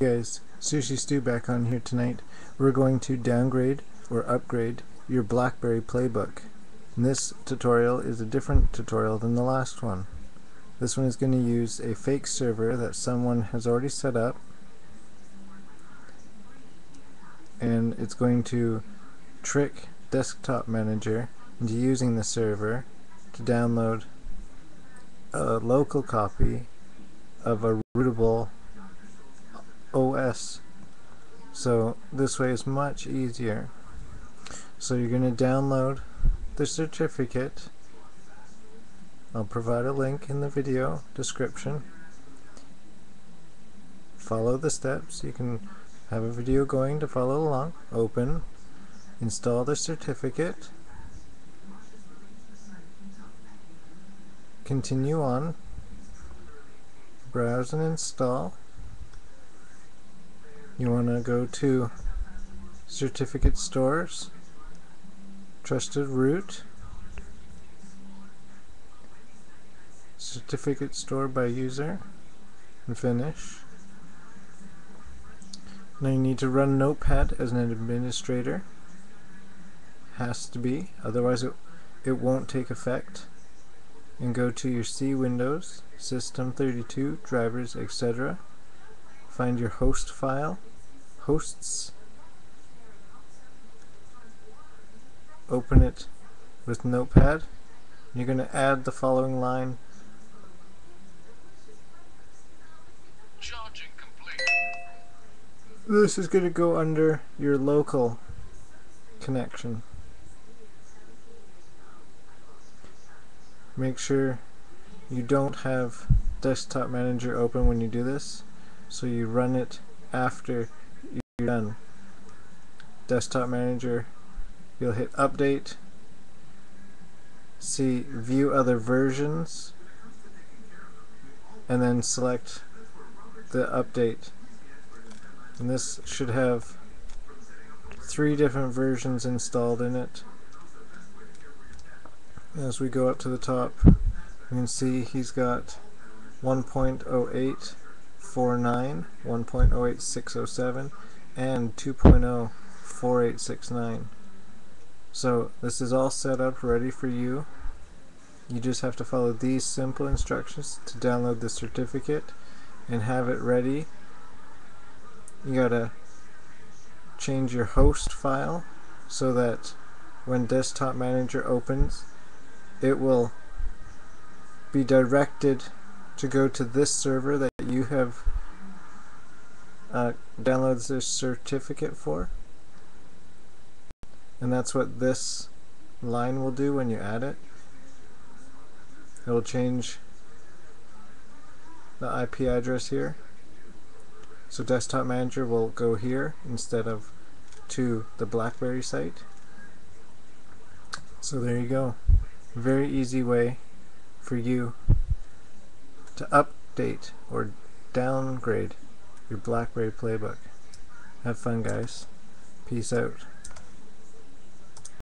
guys, Sushi Stew back on here tonight. We're going to downgrade or upgrade your BlackBerry playbook. And this tutorial is a different tutorial than the last one. This one is going to use a fake server that someone has already set up and it's going to trick Desktop Manager into using the server to download a local copy of a rootable OS so this way is much easier. So you're going to download the certificate. I'll provide a link in the video description. Follow the steps. You can have a video going to follow along. Open. Install the certificate. Continue on. Browse and install you want to go to certificate stores? Trusted root certificate store by user? And finish? Now you need to run notepad as an administrator. Has to be otherwise it, it won't take effect. And go to your C Windows system 32 drivers etc find your host file, hosts, open it with Notepad. You're going to add the following line. This is going to go under your local connection. Make sure you don't have Desktop Manager open when you do this so you run it after you're done. Desktop Manager, you'll hit Update, see View Other Versions, and then select the update. And this should have three different versions installed in it. As we go up to the top, you can see he's got 1.08 1.09, 1.08607, and 2.04869. So this is all set up ready for you. You just have to follow these simple instructions to download the certificate and have it ready. You gotta change your host file so that when Desktop Manager opens it will be directed to go to this server that you have uh, downloads this certificate for? And that's what this line will do when you add it? It will change the IP address here? So desktop manager will go here instead of to the BlackBerry site? So there you go. Very easy way for you to update or downgrade your BlackBerry playbook. Have fun guys. Peace out.